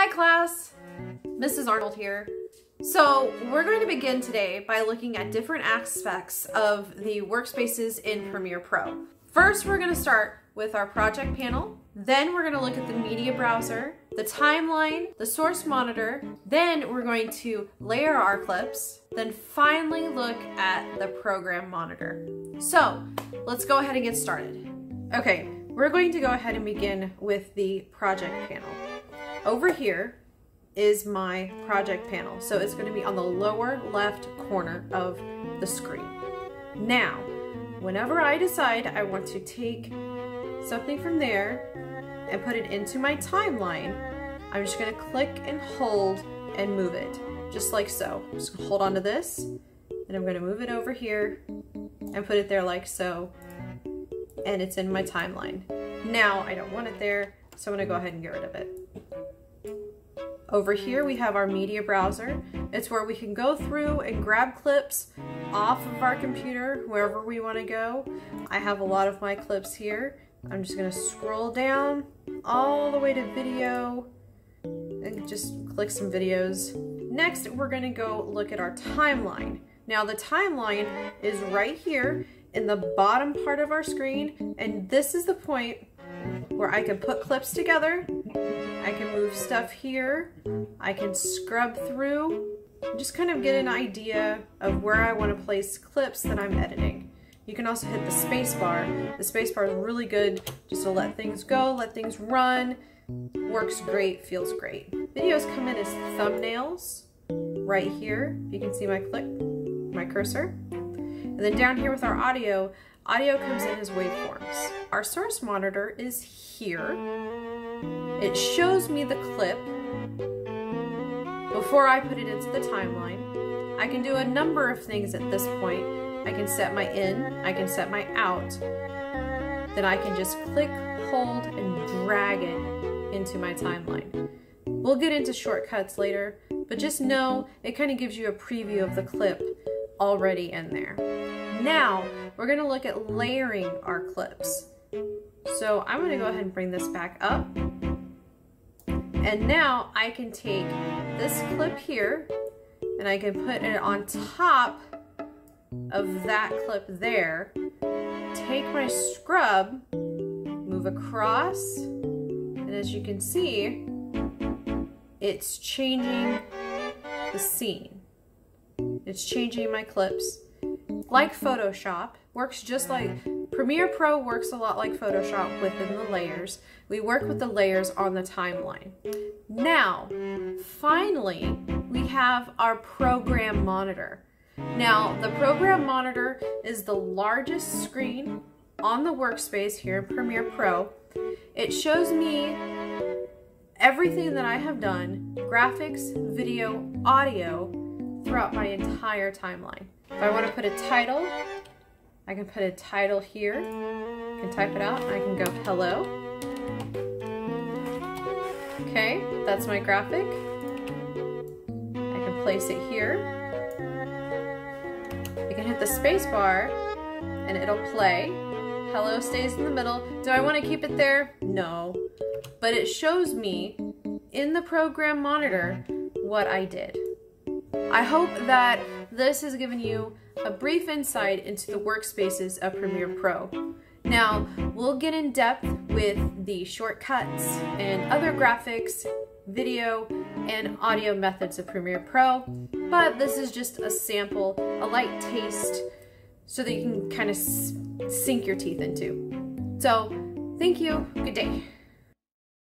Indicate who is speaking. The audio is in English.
Speaker 1: Hi class, Mrs. Arnold here. So we're going to begin today by looking at different aspects of the workspaces in Premiere Pro. First, we're going to start with our project panel. Then we're going to look at the media browser, the timeline, the source monitor. Then we're going to layer our clips. Then finally look at the program monitor. So let's go ahead and get started. Okay, we're going to go ahead and begin with the project panel. Over here is my project panel. So it's going to be on the lower left corner of the screen. Now, whenever I decide I want to take something from there and put it into my timeline, I'm just going to click and hold and move it, just like so. I'm just to hold on to this, and I'm going to move it over here and put it there like so, and it's in my timeline. Now, I don't want it there, so I'm going to go ahead and get rid of it. Over here we have our media browser. It's where we can go through and grab clips off of our computer wherever we want to go. I have a lot of my clips here. I'm just going to scroll down all the way to video and just click some videos. Next, we're going to go look at our timeline. Now the timeline is right here in the bottom part of our screen and this is the point where I can put clips together I can move stuff here. I can scrub through, just kind of get an idea of where I want to place clips that I'm editing. You can also hit the space bar. The space bar is really good just to let things go, let things run. Works great, feels great. Videos come in as thumbnails right here. You can see my click, my cursor. And then down here with our audio, audio comes in as waveforms. Our source monitor is here. It shows me the clip before I put it into the timeline. I can do a number of things at this point. I can set my in, I can set my out. Then I can just click, hold, and drag it into my timeline. We'll get into shortcuts later, but just know it kind of gives you a preview of the clip already in there. Now, we're gonna look at layering our clips. So I'm gonna go ahead and bring this back up and now I can take this clip here and I can put it on top of that clip there, take my scrub, move across, and as you can see, it's changing the scene. It's changing my clips. Like Photoshop, works just like Premiere Pro works a lot like Photoshop within the layers. We work with the layers on the timeline. Now, finally, we have our program monitor. Now, the program monitor is the largest screen on the workspace here in Premiere Pro. It shows me everything that I have done, graphics, video, audio, throughout my entire timeline. If I want to put a title, I can put a title here, I can type it out, I can go hello. Okay, that's my graphic. I can place it here. I can hit the space bar and it'll play. Hello stays in the middle. Do I want to keep it there? No. But it shows me in the program monitor what I did. I hope that this has given you a brief insight into the workspaces of Premiere Pro. Now, we'll get in depth with the shortcuts and other graphics, video, and audio methods of Premiere Pro, but this is just a sample, a light taste, so that you can kind of sink your teeth into. So, thank you, good day.